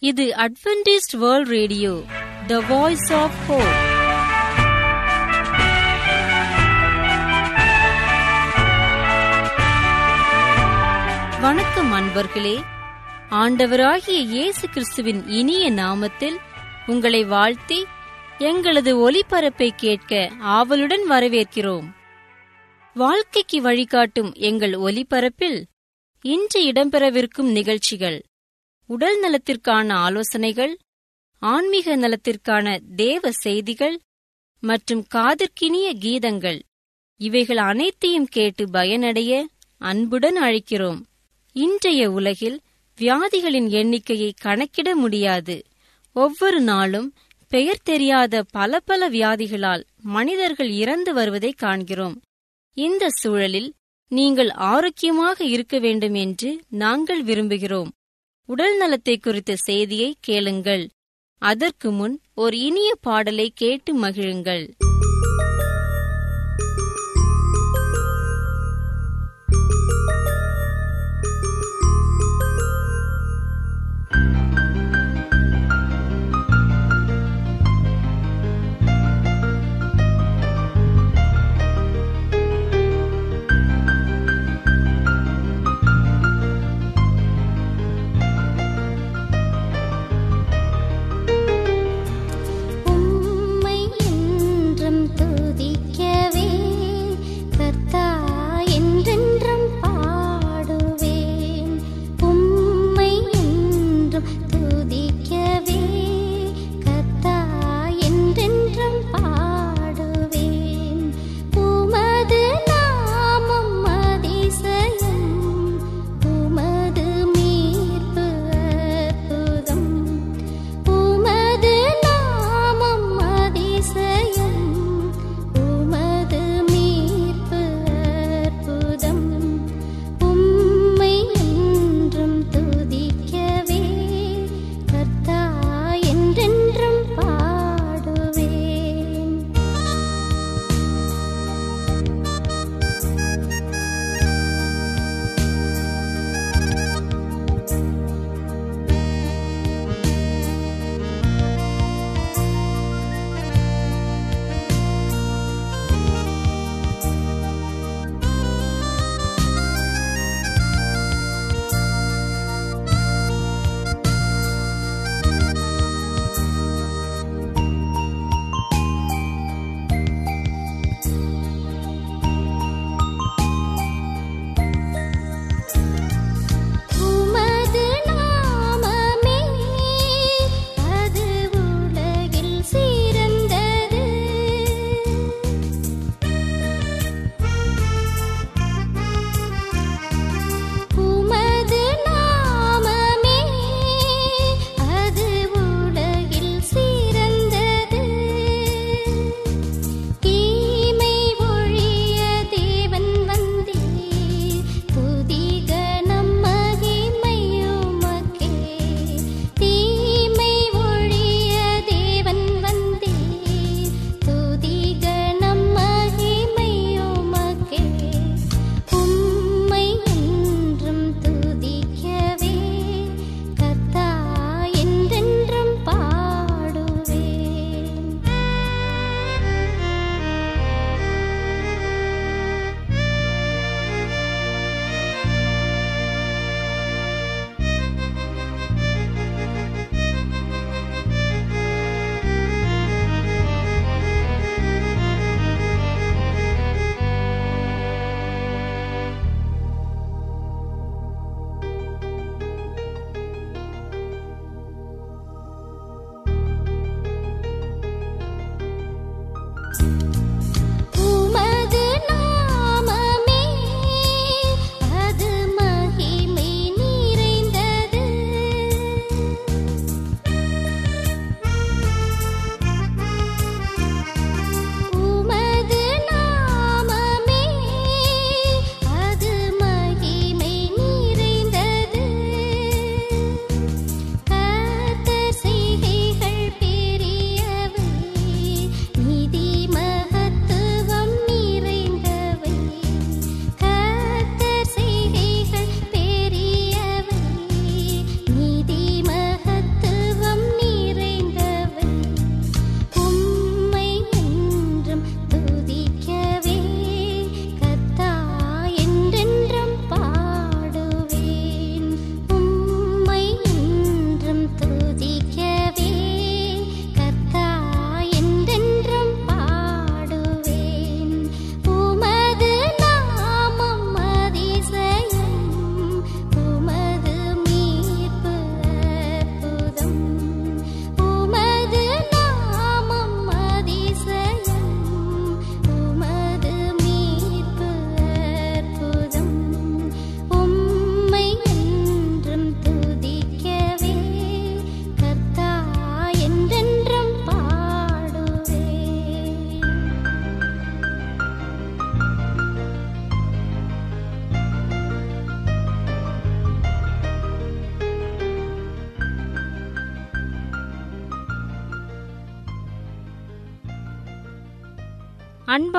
இது Adventist world radio the voice of hope வணக்கம் அன்பர்களே. ஆண்டவராகிய இயேசு கிறிஸ்துவின் இனிய நாமத்தில் உங்களை வாழ்த்தி எங்களது ஒலிபரப்பை கேட்க ஆவலுடன் வரவேற்கிறோம். வாழ்க்கைக்கு வழிகாட்டும் எங்கள் ஒலிபரப்பில் இன்று இடம்பெறவிருக்கும் நிகழ்ச்சிகள் உடல் நலத்திற்கான ஆலோசனைகள் ஆன்மீக நலத்திற்கான தேவ செய்திகள் மற்றும் காதிற்கினிய கீதங்கள். இவைகள் அனைத்தையும் கேட்டு பயனடைய அன்புடன் அழைக்கிறோம். இன்றைய உலகில் வியாதிகளின் எண்ணிக்கையை கணக்கிட முடியாது. ஒவ்வொரு நாளும் பெயர் தெரியாத பல பல வியாதிகளால் மனிதர்கள் இறந்து வருவதை காண்கிறோம். இந்த சூழலில் நீங்கள் ஆரோக்கியமாக இருக்க வேண்டும் என்று நாங்கள் விரும்புகிறோம். உடல் நலத்தை குறித்த செய்தியை கேளுங்கள். அதற்கு முன் ஒரு இனிய பாடலை கேட்டு மகிழுங்கள்.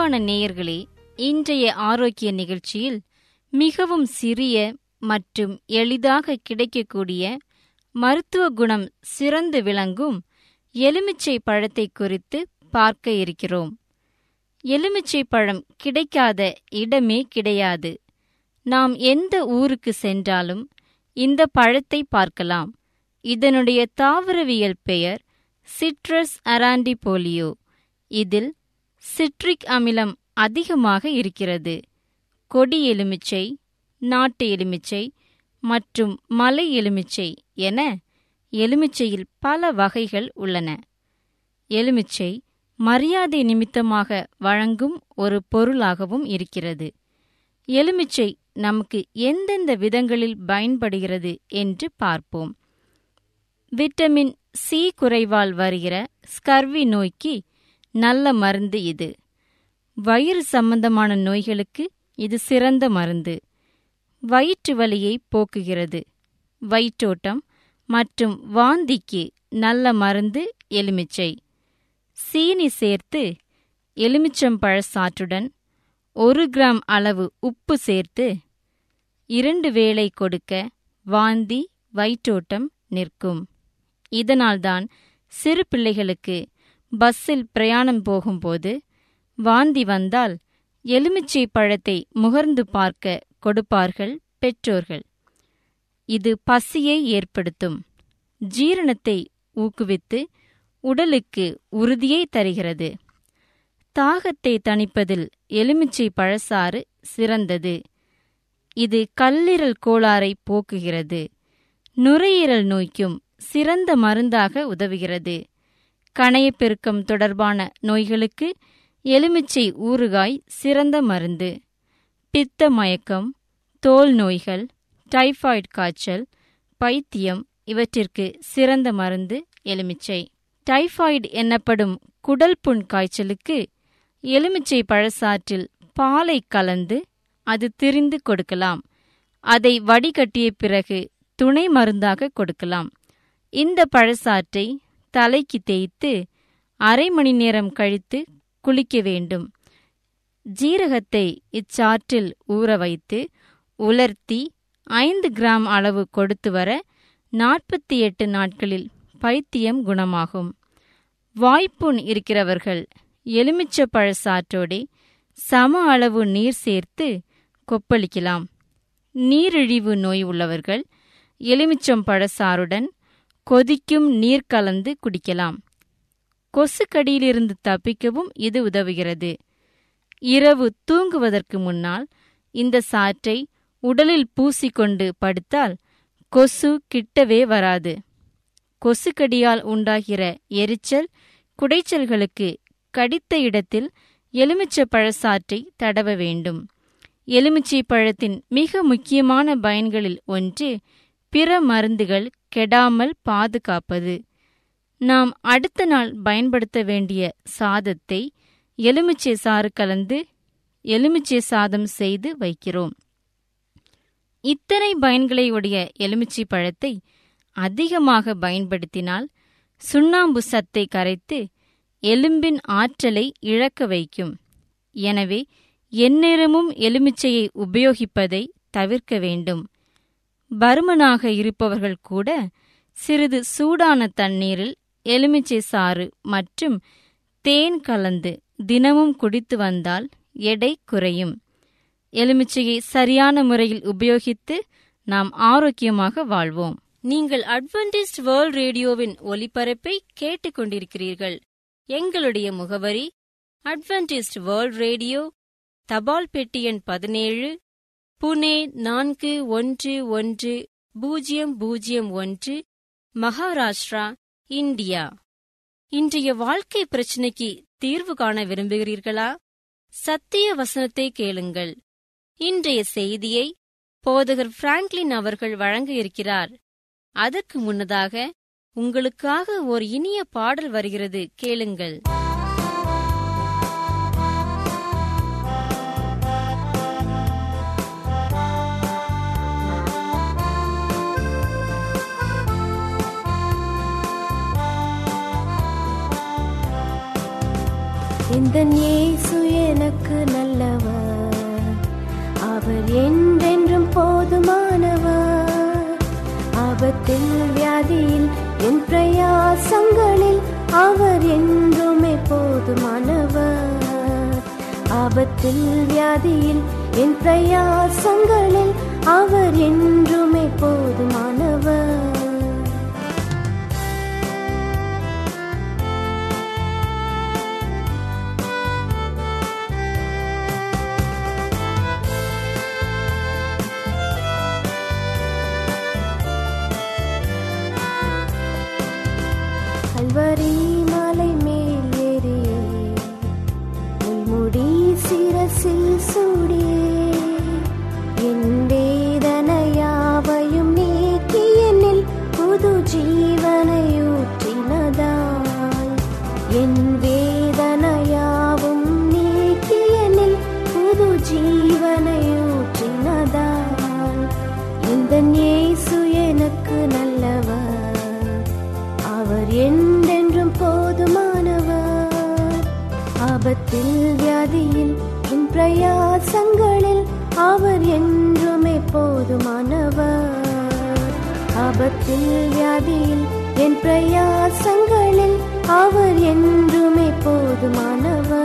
அன்பான நேயர்களே இன்றைய ஆரோக்கிய நிகழ்ச்சியில் மிகவும் சிறிய மற்றும் எளிதாக கிடைக்கக்கூடிய மருத்துவ குணம் சிறந்து விளங்கும் எலுமிச்சை பழத்தை குறித்து பார்க்க இருக்கிறோம். எலுமிச்சை பழம் கிடைக்காத இடமே கிடையாது. நாம் எந்த ஊருக்கு சென்றாலும் இந்த பழத்தை பார்க்கலாம். இதனுடைய தாவரவியல் பெயர் சிட்ரஸ் அராண்டிபோலியோ. இதில் சிட்ரிக் அமிலம் அதிகமாக இருக்கிறது. கொடி எலுமிச்சை நாட்டு எலுமிச்சை மற்றும் மலை எலுமிச்சை என எலுமிச்சையில் பல வகைகள் உள்ளன. எலுமிச்சை மரியாதை நிமித்தமாக வழங்கும் ஒரு பொருளாகவும் இருக்கிறது. எலுமிச்சை நமக்கு எந்தெந்த விதங்களில் பயன்படுகிறது என்று பார்ப்போம். விட்டமின் சி குறைவால் வருகிற ஸ்கர்வி நோய்க்கு நல்ல மருந்து இது. வயிறு சம்பந்தமான நோய்களுக்கு இது சிறந்த மருந்து. வயிற்று வலியை போக்குகிறது. வயிற்றோட்டம் மற்றும் வாந்திக்கு நல்ல மருந்து எலுமிச்சை. சீனி சேர்த்து எலுமிச்சம்பழ சாற்றுடன் ஒரு கிராம் அளவு உப்பு சேர்த்து இரண்டு வேளை கொடுக்க வாந்தி வயிற்றோட்டம் நிற்கும். இதனால்தான் சிறு பிள்ளைகளுக்கு பஸ்ஸில் பிரயாணம் போகும்போது வாந்தி வந்தால் எலுமிச்சை பழத்தை முகர்ந்து பார்க்க கொடுப்பார்கள் பெற்றோர்கள். இது பசியை ஏற்படுத்தும். ஜீரணத்தை ஊக்குவித்து உடலுக்கு உறுதியை தருகிறது. தாகத்தை தணிப்பதில் எலுமிச்சை பழசாறு சிறந்தது. இது கல்லீரல் கோளாறை போக்குகிறது. நுரையீரல் நோய்க்கும் சிறந்த மருந்தாக உதவுகிறது. கணையப்பெருக்கம் தொடர்பான நோய்களுக்கு எலுமிச்சை ஊறுகாய் சிறந்த மருந்து. பித்த மயக்கம் தோல் நோய்கள் டைபாய்டு காய்ச்சல் பைத்தியம் இவற்றிற்கு சிறந்த மருந்து எலுமிச்சை. டைபாய்டு எனப்படும் குடல் புண் காய்ச்சலுக்கு எலுமிச்சை பழசாற்றில் பாலை கலந்து அது திரிந்து கொடுக்கலாம். அதை வடிகட்டிய பிறகு துணை மருந்தாக கொடுக்கலாம். இந்த பழசாற்றை தலைக்கு தேய்த்து அரை மணி நேரம் கழித்து குளிக்க வேண்டும். ஜீரகத்தை இச்சாற்றில் ஊற வைத்து உலர்த்தி ஐந்து கிராம் அளவு கொடுத்து வர நாற்பத்தி எட்டு நாட்களில் பைத்தியம் குணமாகும். வாய்ப்புண் இருக்கிறவர்கள் எலுமிச்ச சாற்றோடே சம அளவு நீர் சேர்த்து கொப்பளிக்கலாம். நீரிழிவு நோய் உள்ளவர்கள் எலுமிச்சம் பழசாறுடன் கொதிக்கும் நீர் கலந்து குடிக்கலாம். கொசுக்கடியிலிருந்து தப்பிக்கவும் இது உதவுகிறது. இரவு தூங்குவதற்கு முன்னால் இந்த சாற்றை உடலில் பூசிக்கொண்டு படுத்தால் கொசு கிட்டவே வராது. கொசுக்கடியால் உண்டாகிற எரிச்சல் குடைச்சல்களுக்கு கடித்த இடத்தில் எலுமிச்சை பழசாற்றை தடவ வேண்டும். எலுமிச்சை பழத்தின் மிக முக்கியமான பயன்களில் ஒன்று பிற மருந்துகள் கெடாமல் பாதுகாப்பது. நாம் அடுத்த நாள் பயன்படுத்த வேண்டிய சாதத்தை எலுமிச்சை சாறு கலந்து எலுமிச்சை சாதம் செய்து வைக்கிறோம். இத்தனை பயன்களை உடைய எலுமிச்சை பழத்தை அதிகமாக பயன்படுத்தினால் சுண்ணாம்பு சத்தை கரைத்து எலும்பின் ஆற்றலை இழக்க வைக்கும். எனவே எந்நேரமும் எலுமிச்சையை உபயோகிப்பதை தவிர்க்க வேண்டும். பருமனாக இருப்பவர்கள் கூட சிறிது சூடான தண்ணீரில் எலுமிச்சை சாறு மற்றும் தேன் கலந்து தினமும் குடித்து வந்தால் எடை குறையும். எலுமிச்சையை சரியான முறையில் உபயோகித்து நாம் ஆரோக்கியமாக வாழ்வோம். நீங்கள் அட்வென்டிஸ்ட் வேர்ல்ட் ரேடியோவின் ஒலிபரப்பை கேட்டுக்கொண்டிருக்கிறீர்கள். எங்களுடைய முகவரி அட்வென்டிஸ்ட் வேர்ல்ட் ரேடியோ தபால் பெட்டி எண் பதினேழு புனே நான்கு ஒன்று ஒன்று பூஜ்ஜியம் பூஜ்ஜியம் ஒன்று மகாராஷ்டிரா இந்தியா. இன்றைய வாழ்க்கை பிரச்சனைக்கு தீர்வு காண விரும்புகிறீர்களா? சத்திய வசனத்தை கேளுங்கள். இன்றைய செய்தியை போதகர் பிராங்க்லின் அவர்கள் வழங்க இருக்கிறார். அதற்கு முன்னதாக உங்களுக்காக ஒரு இனிய பாடல் வருகிறது கேளுங்கள். இந்த இயேசு எனக்கு நல்லவர். அவர் என்றென்றும் போதுமானவர். ஆபத்தில் வியாதியில் என் பிரயாசங்களில் அவர் என்றுமே போதுமானவர். ஆபத்தில் வியாதியில் என் பிரயாசங்களில் அவர் என்றுமே போதுமான கல்வரி ஆபத்தில் வியாதியில் என் பிரயாசங்களில் அவர் என்றுமே போதுமானவர். ஆபத்தில் வியாதியில் என் பிரயாசங்களில் அவர் என்றுமே போதுமானவர்.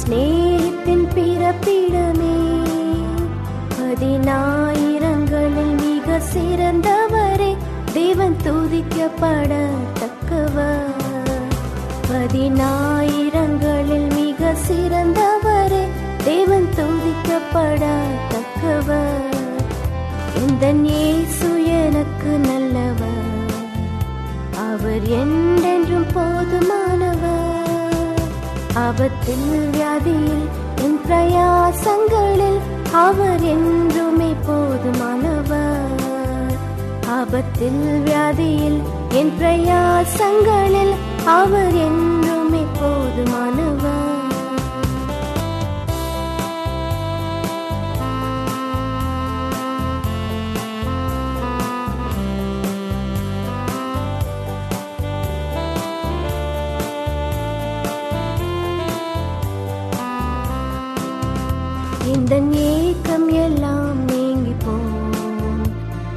ஸ்நேகத்தின் பிறப்பிடமே. பதினாயிரங்களில் மிக சிறந்தவரே தேவன் துதிக்கப்படத்தக்கவர். பதினாயிரங்களில் மிக சிறந்தவரே தேவன் துதிக்கப்படத்தக்கவர். இந்த இயேசு எனக்கு நல்லவர். அவர் என்றென்றும் ஆபத்தில் வியாதியில் என் பிரயாசங்களில் அவர் என்றுமே போதுமானவர். ஆபத்தில் வியாதியில் என் பிரயாசங்களில் அவர் என்றுமே போதுமான அதன் ஏக்கம் எல்லாம் நீங்கி போம்.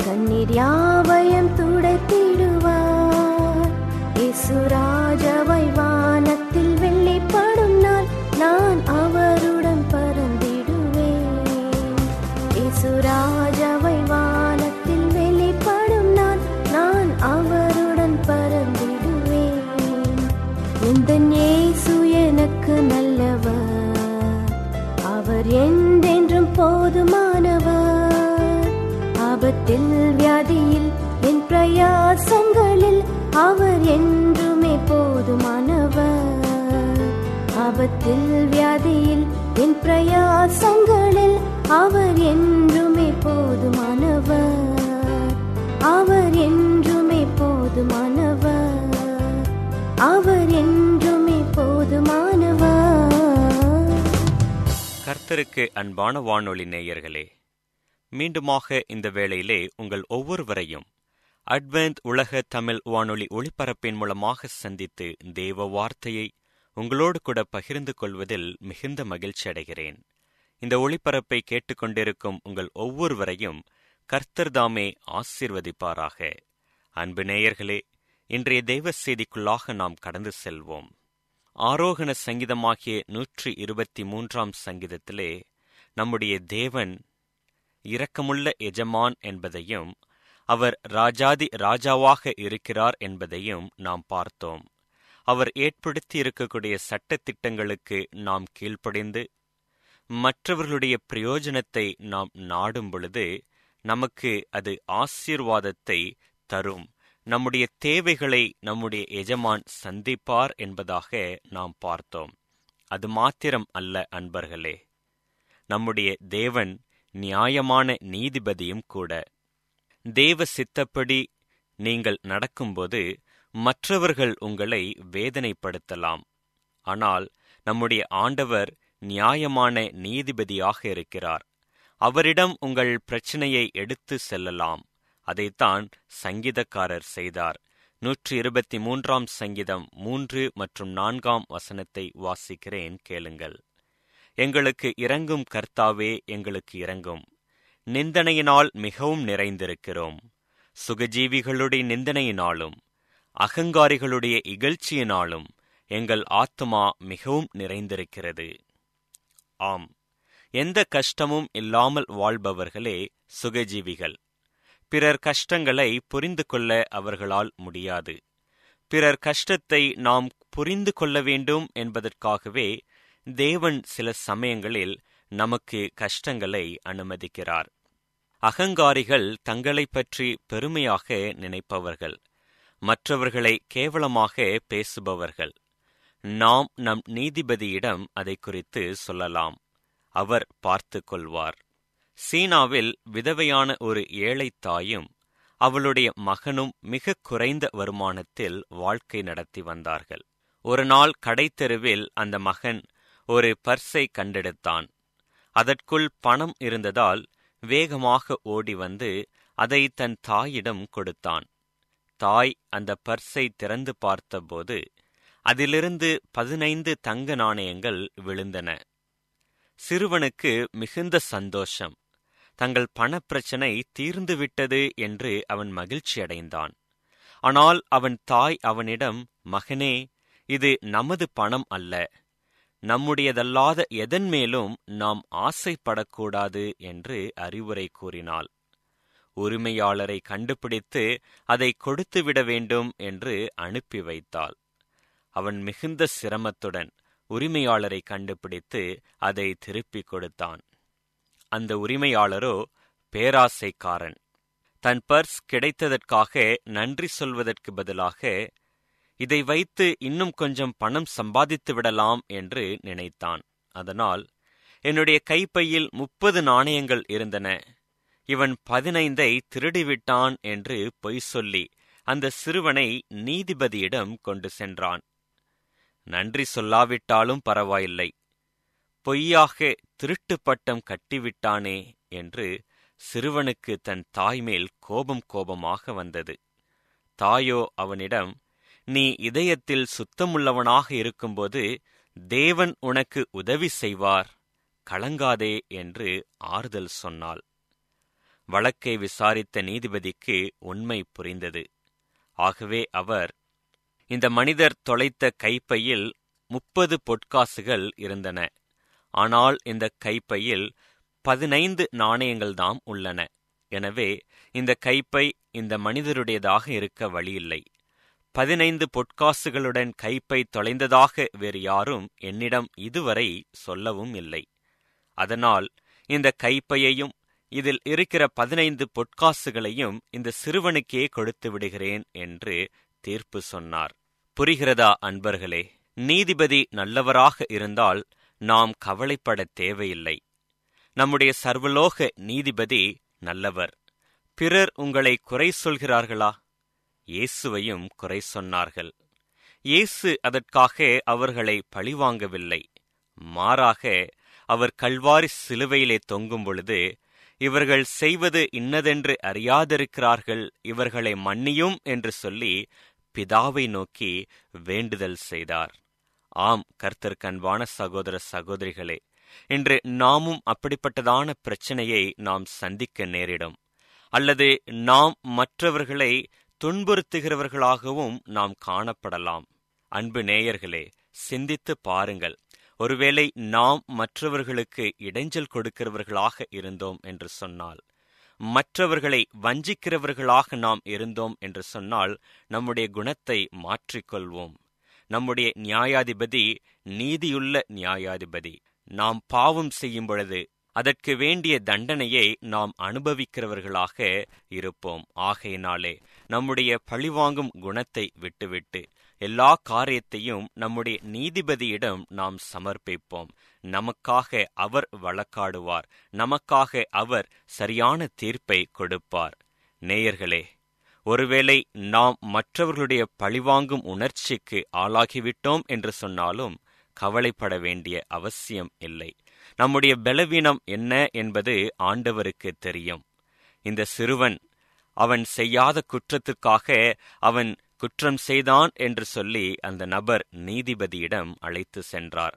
கண்ணீர் யாவையும் துடைத்திடுவார். இசுராஜவை வானத்தில் வெள்ளிப்படும் நாள் நான் அவருடன் பறந்திடுவேன். இசுராஜவை வானத்தில் வெளிப்படும் நாள் நான் அவருடன் பறந்திடுவேன். இந்த இயேசு எனக்கு நல்லவர். அவர் என்றென்றும் போதுமானவர் ஆபத்தில் வியாதியில் என் பிரயாசங்களில் அவர் என்றுமே போதுமானவர் ஆபத்தில் வியாதியில் என் பிரயாசங்களில் அவர் என்றுமே போதுமானவர் அவர் என்றுமே போதுமானவர் அவர் கர்த்தருக்கு அன்பான வானொலி நேயர்களே மீண்டுமாக இந்த வேளையிலே உங்கள் ஒவ்வொருவரையும் அட்வென்த் உலக தமிழ் வானொலி ஒளிபரப்பின் மூலமாக சந்தித்து தேவ வார்த்தையை உங்களோடு கூட பகிர்ந்து கொள்வதில் மிகுந்த மகிழ்ச்சி அடைகிறேன். இந்த ஒளிபரப்பை கேட்டுக்கொண்டிருக்கும் உங்கள் ஒவ்வொருவரையும் கர்த்தர்தாமே ஆசிர்வதிப்பாராக ஆசீர்வதிப்பாராக. அன்பு நேயர்களே இன்றைய தெய்வ செய்திக்குள்ளாக நாம் கடந்து செல்வோம். ஆரோகண சங்கீதமாகிய நூற்றி இருபத்தி மூன்றாம் சங்கீதத்திலே நம்முடைய தேவன் இரக்கமுள்ள எஜமான் என்பதையும் அவர் ராஜாதி ராஜாவாக இருக்கிறார் என்பதையும் நாம் பார்த்தோம். அவர் ஏற்படுத்தி இருக்கக்கூடிய சட்ட திட்டங்களுக்கு நாம் கீழ்ப்படிந்து மற்றவர்களுடைய பிரயோஜனத்தை நாம் நாடும் பொழுது நமக்கு அது ஆசீர்வாதத்தை தரும். நம்முடைய தேவைகளை நம்முடைய எஜமான் சந்திப்பார் என்பதாக நாம் பார்த்தோம். அது மாத்திரம் அல்ல அன்பர்களே. நம்முடைய தேவன் நியாயமான நீதிபதியும் கூட. தேவ சித்தப்படி நீங்கள் நடக்கும்போது மற்றவர்கள் உங்களை வேதனைப்படுத்தலாம். ஆனால் நம்முடைய ஆண்டவர் நியாயமான நீதிபதியாக இருக்கிறார். அவரிடம் உங்கள் பிரச்சனையை எடுத்து செல்லலாம். அதைத்தான் சங்கீதக்காரர் செய்தார். நூற்றி இருபத்தி மூன்றாம் சங்கீதம் மூன்று மற்றும் நான்காம் வசனத்தை வாசிக்கிறேன் கேளுங்கள். எங்களுக்கு இறங்கும் கர்த்தாவே எங்களுக்கு இறங்கும் நிந்தனையினால் மிகவும் நிறைந்திருக்கிறோம். சுகஜீவிகளுடைய நிந்தனையினாலும் அகங்காரிகளுடைய இகழ்ச்சியினாலும் எங்கள் ஆத்மா மிகவும் நிறைந்திருக்கிறது. ஆம். எந்த கஷ்டமும் இல்லாமல் வாழ்பவர்களே சுகஜீவிகள். பிறர் கஷ்டங்களை புரிந்து கொள்ள அவர்களால் முடியாது. பிறர் கஷ்டத்தை நாம் புரிந்து கொள்ள வேண்டும் என்பதற்காகவே தேவன் சில சமயங்களில் நமக்கு கஷ்டங்களை அனுமதிக்கிறார். அகங்காரிகள் தங்களைப் பற்றி பெருமையாக நினைப்பவர்கள் மற்றவர்களை கேவலமாக பேசுபவர்கள். நாம் நம் நீதிபதியிடம் அதை குறித்து சொல்லலாம். அவர் பார்த்து கொள்வார். சீனாவில் விதவையான ஒரு ஏழை தாயும் அவளுடைய மகனும் மிக குறைந்த வருமானத்தில் வாழ்க்கை நடத்தி வந்தார்கள். ஒரு நாள் கடைத்தெருவில் அந்த மகன் ஒரு பர்ஸை கண்டெடுத்தான். அதற்குள் பணம் இருந்ததால் வேகமாக ஓடி வந்து அதை தன் தாயிடம் கொடுத்தான். தாய் அந்த பர்ஸை திறந்து பார்த்தபோது அதிலிருந்து பதினைந்து தங்க நாணயங்கள் விழுந்தன. சிறுவனுக்கு மிகுந்த சந்தோஷம். தங்கள் பணப்பிரச்சனை தீர்ந்துவிட்டது என்று அவன் மகிழ்ச்சியடைந்தான் ஆனால் அவன் தாய் அவனிடம் மகனே இது நமது பணம் அல்ல. நம்முடையதல்லாத எதன் மேலும் நாம் ஆசைப்படக்கூடாது என்று அறிவுரை கூறினாள். உரிமையாளரை கண்டுபிடித்து அதை கொடுத்துவிட வேண்டும் என்று அனுப்பி வைத்தாள். அவன் மிகுந்த சிரமத்துடன் உரிமையாளரை கண்டுபிடித்து அதை திருப்பிக் கொடுத்தான். அந்த உரிமையாளரோ பேராசைக்காரன். தன் பர்ஸ் கிடைத்ததற்காக நன்றி சொல்வதற்கு பதிலாக இதை வைத்து இன்னும் கொஞ்சம் பணம் சம்பாதித்து விடலாம் என்று நினைத்தான். அதனால் என்னுடைய கைப்பையில் முப்பது நாணயங்கள் இருந்தன. இவன் பதினைந்தை திருடிவிட்டான் என்று பொய் சொல்லி அந்த சிறுவனை நீதிபதியிடம் கொண்டு சென்றான். நன்றி சொல்லாவிட்டாலும் பரவாயில்லை. பொய்யாக திருட்டு பட்டம் கட்டிவிட்டானே என்று சிறுவனுக்கு தன் தாய்மேல் கோபம் கோபமாக வந்தது. தாயோ அவனிடம் நீ இதயத்தில் சுத்தமுள்ளவனாக இருக்கும்போது தேவன் உனக்கு உதவி செய்வார் கலங்காதே என்று ஆறுதல் சொன்னாள். வழக்கை விசாரித்த நீதிபதிக்கு உண்மை புரிந்தது. ஆகவே அவர் இந்த மனிதர் தொலைத்த கைப்பையில் முப்பது பொற்காசுகள் இருந்தன. ஆனால் இந்த கைப்பையில் பதினைந்து நாணயங்கள்தாம் உள்ளன. எனவே இந்த கைப்பை இந்த மனிதருடையதாக இருக்க வழியில்லை. பதினைந்து பொற்காசுகளுடன் கைப்பை தொலைந்ததாக வேறு யாரும் என்னிடம் இதுவரை சொல்லவும் இல்லை. அதனால் இந்த கைப்பையையும் இதில் இருக்கிற பதினைந்து பொற்காசுகளையும் இந்த சிறுவனுக்கே கொடுத்து விடுகிறேன் என்று தீர்ப்பு சொன்னார். புரிகிறதா அன்பர்களே? நீதிபதி நல்லவராக இருந்தால் நாம் கவலைப்பட தேவையில்லை. நம்முடைய சர்வலோக நீதிபதி நல்லவர். பிறர் உங்களை குறை சொல்கிறார்களா? இயேசுவையும் குறை சொன்னார்கள். இயேசு அதற்காக அவர்களை பழிவாங்கவில்லை. மாறாக அவர் கல்வாரி சிலுவையிலே தொங்கும் பொழுது இவர்கள் செய்வது இன்னதென்று அறியாதிருக்கிறார்கள் இவர்களை மன்னியும் என்று சொல்லி பிதாவை நோக்கி வேண்டுதல் செய்தார். ஆம் கர்த்தர் அன்பான சகோதர சகோதரிகளே இன்று நாமும் அப்படிப்பட்டதான பிரச்சனையை நாம் சந்திக்க நேரிடும். அல்லது நாம் மற்றவர்களை துன்புறுத்துகிறவர்களாகவும் நாம் காணப்படலாம். அன்பு நேயர்களே சிந்தித்து பாருங்கள். ஒருவேளை நாம் மற்றவர்களுக்கு இடைஞ்சல் கொடுக்கிறவர்களாக இருந்தோம் என்று சொன்னால் மற்றவர்களை வஞ்சிக்கிறவர்களாக நாம் இருந்தோம் என்று சொன்னால் நம்முடைய குணத்தை மாற்றிக்கொள்வோம். நம்முடைய நியாயாதிபதி நீதியுள்ள நியாயாதிபதி. நாம் பாவம் செய்யும் பொழுது அதற்கு வேண்டிய தண்டனையை நாம் அனுபவிக்கிறவர்களாக இருப்போம். ஆகையினாலே நம்முடைய பழிவாங்கும் குணத்தை விட்டுவிட்டு எல்லா காரியத்தையும் நம்முடைய நீதிபதியிடம் நாம் சமர்ப்பிப்போம். நமக்காக அவர் வழக்காடுவார். நமக்காக அவர் சரியான தீர்ப்பை கொடுப்பார். நேயர்களே ஒருவேளை நாம் மற்றவர்களுடைய பழிவாங்கும் உணர்ச்சிக்கு ஆளாகிவிட்டோம் என்று சொன்னாலும் கவலைப்பட வேண்டிய அவசியம் இல்லை. நம்முடைய பலவீனம் என்ன என்பது ஆண்டவருக்கு தெரியும். இந்த சிறுவன் அவன் செய்யாத குற்றத்திற்காக அவன் குற்றம் செய்தான் என்று சொல்லி அந்த நபர் நீதிபதியிடம் அழைத்து சென்றார்.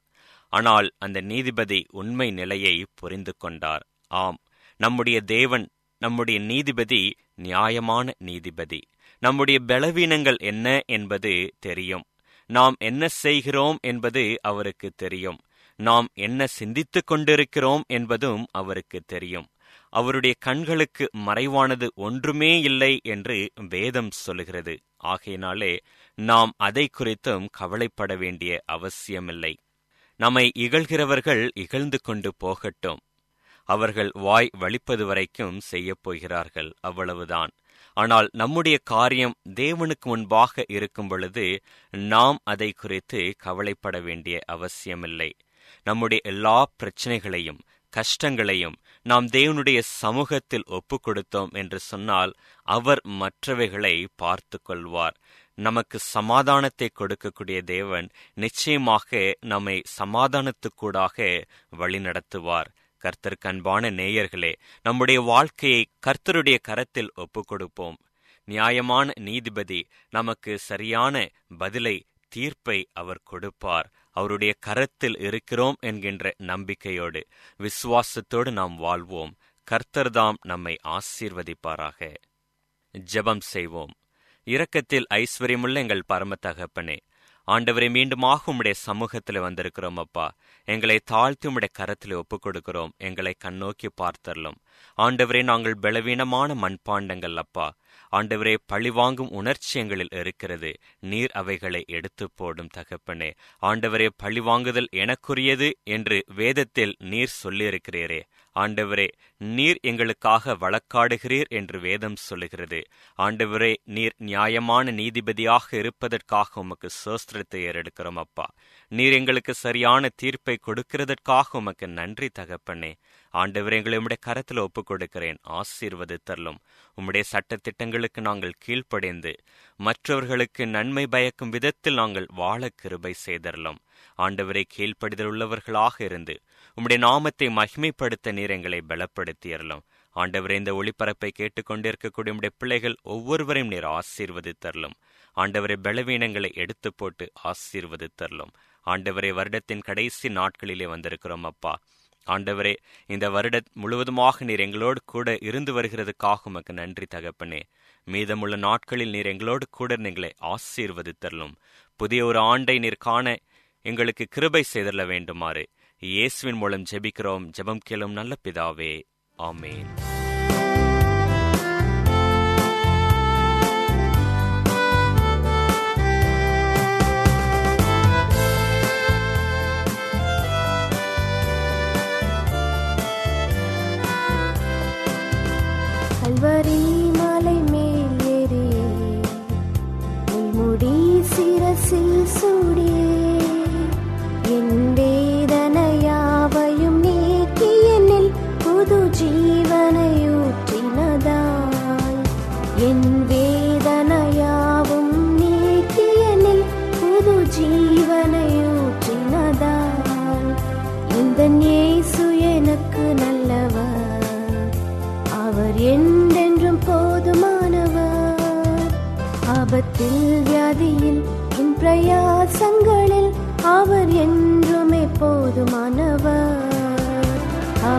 ஆனால் அந்த நீதிபதி உண்மை நிலையை புரிந்து கொண்டார். ஆம் நம்முடைய தேவன் நம்முடைய நீதிபதி நியாயமான நீதிபதி. நம்முடைய பலவீனங்கள் என்ன என்பது தெரியும். நாம் என்ன செய்கிறோம் என்பது அவருக்கு தெரியும். நாம் என்ன சிந்தித்துக் கொண்டிருக்கிறோம் என்பதும் அவருக்கு தெரியும். அவருடைய கண்களுக்கு மறைவானது ஒன்றுமே இல்லை என்று வேதம் சொல்லுகிறது. ஆகையினாலே நாம் அதை குறித்தும் கவலைப்பட வேண்டிய அவசியமில்லை. நம்மை இகழ்கிறவர்கள் இகழ்ந்து கொண்டு போகட்டும். அவர்கள் வாய் வலிப்பது வரைக்கும் செய்யப் போகிறார்கள் அவ்வளவுதான். ஆனால் நம்முடைய காரியம் தேவனுக்கு முன்பாக இருக்கும் பொழுது நாம் அதை குறித்து கவலைப்பட வேண்டிய அவசியமில்லை. நம்முடைய எல்லா பிரச்சனைகளையும் கஷ்டங்களையும் நாம் தேவனுடைய சமூகத்தில் ஒப்புக் கொடுத்தோம் என்று சொன்னால் அவர் மற்றவைகளை பார்த்து கொள்வார். நமக்கு சமாதானத்தை கொடுக்கக்கூடிய தேவன் நிச்சயமாக நம்மை சமாதானத்துக்கூடாக வழிநடத்துவார். கர்த்தருக்கு அன்பான நேயர்களே நம்முடைய வாழ்க்கையை கர்த்தருடைய கரத்தில் ஒப்புக் கொடுப்போம் நியாயமான நீதிபதி நமக்கு சரியான பதிலை தீர்ப்பை அவர் கொடுப்பார். அவருடைய கரத்தில் இருக்கிறோம் என்கின்ற நம்பிக்கையோடு விசுவாசத்தோடு நாம் வாழ்வோம். கர்த்தர்தாம் நம்மை ஆசீர்வதிப்பாராக. ஜெபம் செய்வோம். இரக்கத்தில் ஐஸ்வர்யமுள்ள எங்கள் பரம தகப்பனே ஆண்டவரை மீண்டுமாக உம்முடைய சமூகத்தில் வந்திருக்கிறோம் அப்பா. எங்களை தாழ்த்தி உம்முடைய கரத்தில் ஒப்புக் கொடுக்கிறோம் எங்களை கண்ணோக்கி பார்த்தரலும். ஆண்டவரே நாங்கள் பலவீனமான மண்பாண்டங்கள் அப்பா. ஆண்டவரே பழிவாங்கும் உணர்ச்சி எங்களில் இருக்கிறது. நீர் அவைகளை எடுத்து போடும் தகப்பனே. ஆண்டவரே பழிவாங்குதல் எனக்குரியது என்று வேதத்தில் நீர் சொல்லியிருக்கிறீரே. ஆண்டவரே நீர் எங்களுக்காக வழக்காடுகிறீர் என்று வேதம் சொல்லுகிறது. ஆண்டவரே நீர் நியாயமான நீதிபதியாக இருப்பதற்காக உமக்கு சோஸ்திரத்தை ஏறெடுக்கிறோம் அப்பா. நீர் எங்களுக்கு சரியான தீர்ப்பை கொடுக்கிறதற்காக உமக்கு நன்றி தகப்பனே. ஆண்டவரே எங்களை உம்முடைய கரத்தில் ஒப்புக் கொடுக்கிறேன் ஆசீர்வதித்தரலும் உம்முடைய சட்ட திட்டங்களுக்கு நாங்கள் கீழ்ப்படைந்து மற்றவர்களுக்கு நன்மை பயக்கும் விதத்தில் நாங்கள் வாழ கிருபை செய்தரலும். ஆண்டவரை கீழ்ப்படிதல் உள்ளவர்களாக இருந்து உம்முடைய நாமத்தை மகிமைப்படுத்த நீர் எங்களை பலப்படுத்தியறலும் ஆண்டவரே இந்த ஒளிபரப்பை கேட்டுக்கொண்டிருக்கக்கூடிய உம்முடைய பிள்ளைகள் ஒவ்வொருவரையும் நீர் ஆசீர்வதித்தரலும் ஆண்டவரை பலவீனங்களை எடுத்து போட்டு ஆசீர்வதித்தரலும் ஆண்டவரை வருடத்தின் கடைசி நாட்களிலே வந்திருக்கிறோம் அப்பா. ஆண்டவரே இந்த வருட முழுவதுமாக நீர் எங்களோடு கூட இருந்து வருகிறதுக்காக உமக்கு நன்றி தகப்பனே. மீதமுள்ள நாட்களில் நீர் எங்களோடு கூட எங்களை ஆசீர்வதித்தரலும். புதிய ஒரு ஆண்டை நீர் காண எங்களுக்கு கிருபை செய்தல வேண்டுமாறு. இயேசுவின் மூலம் ஜெபிக்கிறோம். ஜெபம் கேளும் நல்ல பிதாவே. ஆமேன்.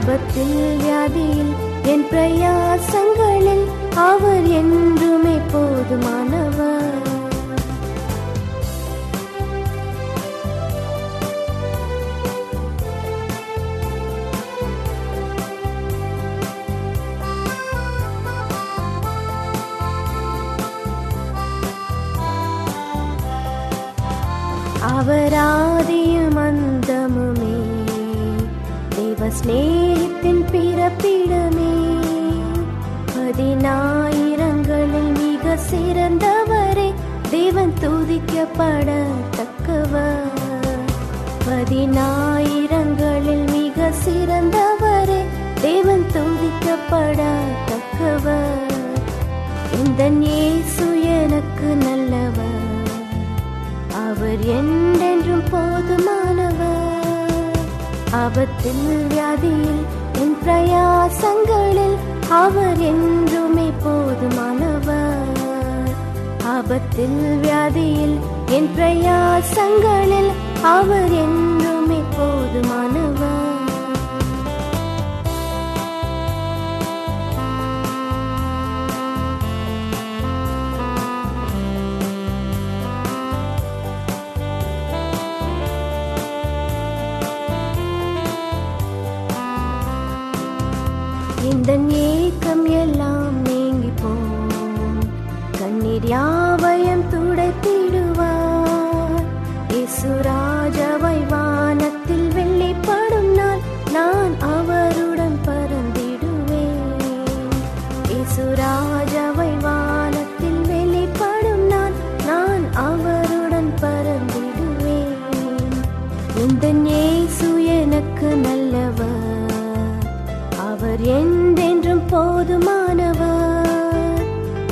ஆபத்தில் வியாதியில் என் பிரயாசங்களில் அவர் என்றுமே போதுமானவர். அவராதியும் அந்தமுமே. தேவ ஸ்நேகத்தின் பிறப்பிடமே. பதினாயிரங்களில் மிக சிறந்தவரே தேவன் துதிக்கப்படத்தக்கவர். பதினாயிரங்களில் மிக சிறந்தவரே தேவன் துதிக்கப்படத்தக்கவர். இந்த இயேசு எனக்கு நல்லவர். அவர் என்றென்றும் போதுமானவர். ஆபத்தில் வியாதியில் உன் பிரயாசங்களில் அவர் என்றுமே போதுமானவர். ஆபத்தில் வியாதியில் என் பிரயாசங்களில் அவர் என்றுமே போதுமானவர். இசுராஜவை வானத்தில் வெளிப்படும் நான் நான் அவருடன் பறந்திடுவேன். இந்த இயேசு எனக்கு நல்லவர். அவர் என்றென்றும் போதுமானவர்.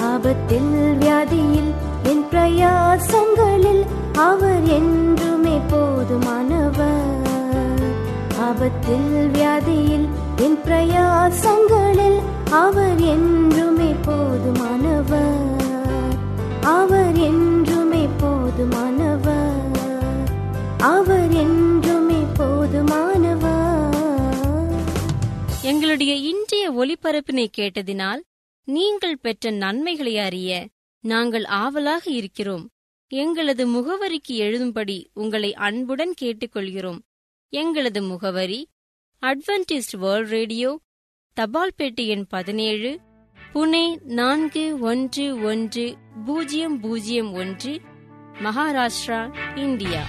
ஆபத்தில் வியாதியில் என் பிரயாசங்களில் அவர் என்றுமே போதுமானவர். ஆபத்தில் வியாதியில் என் பிரயாசங்களில் அவர் என்றுமே போதுமானவர் அவர் என்றுமே போதுமானவர் அவர் என்றுமே போதுமானவர் எங்களுடைய இன்றைய ஒலிபரப்பினை கேட்டதினால் நீங்கள் பெற்ற நன்மைகளை அறிய நாங்கள் ஆவலாக இருக்கிறோம். எங்களது முகவரிக்கு எழுதும்படி உங்களை அன்புடன் கேட்டுக்கொள்கிறோம். எங்களது முகவரி அட்வென்டிஸ்ட் வேர்ல்ட் ரேடியோ தபால் பெட்டி எண் பதினேழு புனே நான்கு ஒன்று ஒன்று பூஜ்ஜியம் பூஜ்ஜியம் ஒன்று மகாராஷ்டிரா இந்தியா.